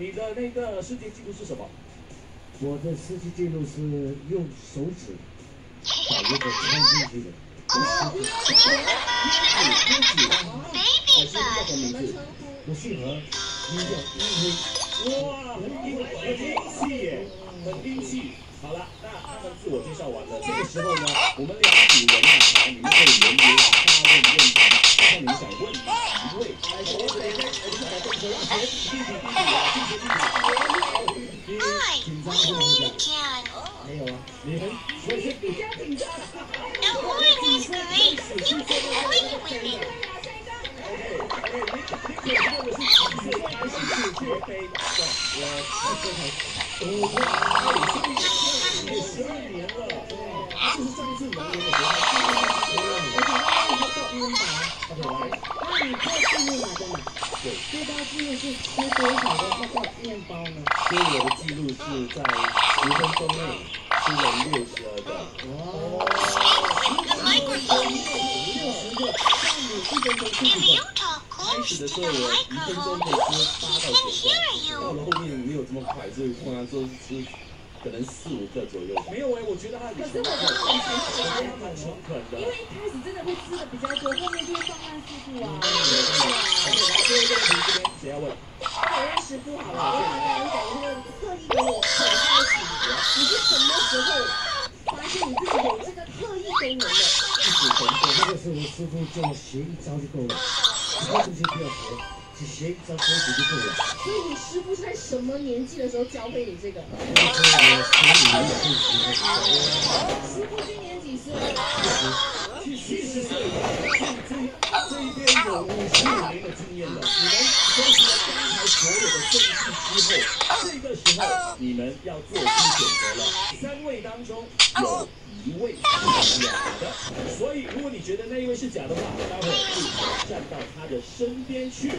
你的那个世界纪录是什么？我的世界纪录是用手指。把一个穿进去的。哦，天使，天使，天使，叫什么名字？不适合，音调音哇，很英气耶，很英气。好了，那他们自我介绍完了，这个时候呢，我们两组人呢，好，你们可以轮流来发问问题，看看你们想问哪一位。来，手指点开，我们就来动手让前，弟弟弟弟 The morning is great. You can win with it. OK，OK，你你可问的是几岁还是世界杯？我四岁才，哦，哇，你是不是也十二年了？就是上一次龙年的时候，而且他以后到英达，OK，来，那你做纪录嘛，对吗？对，最高纪录是吃多少个那个面包呢？所以我的记录是在十分钟内开始的时候我一分钟最多八到九 hear 个，到了后面没有这么快，所以通常都是吃可能四五个左右。没有哎，我觉得他可是我觉得很诚恳因。为一开始真的会吃的比较多，后面就会放慢速度啊。OK，来，最后一个问题，这边谁要问？我认识不好，你是什么时候发现你自己有这个特异功能的？那个是我师傅叫我学一招就够了，其他东西不要学，只学一招科学就够了。所以你师傅是在什么年纪的时候教会你这个？我十五岁时的时候，师傅今年几岁？七七十岁，这一边有五十五年的经验了。你们收集了刚才所有的证据之后，这个时候你们要做出选择了。三位当中有一位是假的，所以如果你觉得那一位是假的话，待会儿记得站到他的身边去。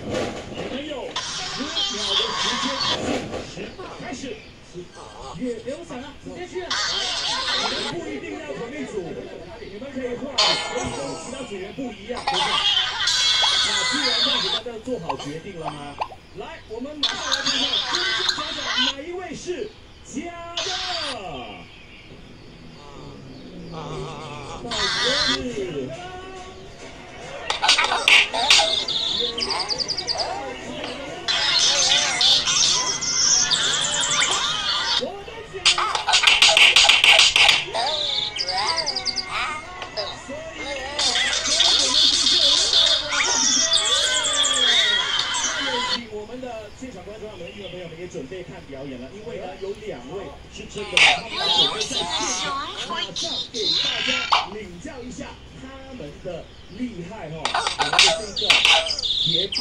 你们有十秒的时间，计时开始。也不用想了，直接去。你们不一定要同一组，你们可以换，可以跟其他组员不一样，做好决定了吗？来，我们马上来看看，真真假假，哪一位是嘉场观众、我们的朋友们也准备看表演了，因为呢有两位是真的，他们要准备在给大家领教一下他们的厉害哈、我们的这个铁杯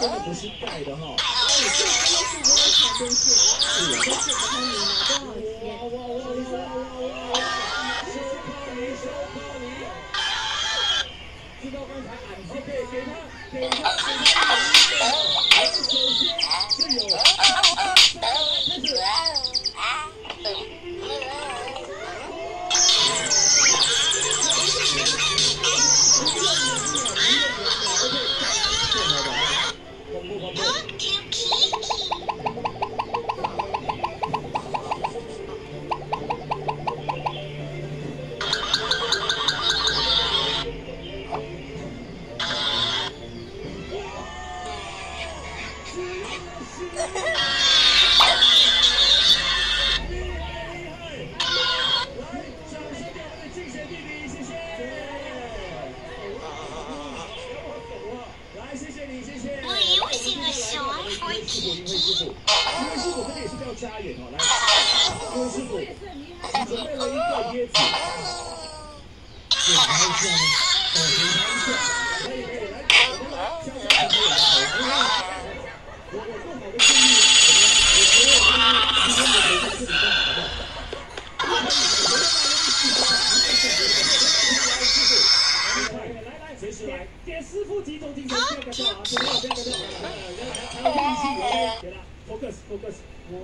真的不是盖的哈、这个是我的旁边是，是这是康妮拿多少师傅，因为师傅，因为师傅这个也是叫加眼哦。来，因为师傅，你准备了一个椰子，检查一下呢。检查一下，可以可以，来，我们来敲敲小朋友的随时来，点师傅集中精神，不要干掉啊！不要不要干掉，来来来来，还有力气，给他 focus focus。哇，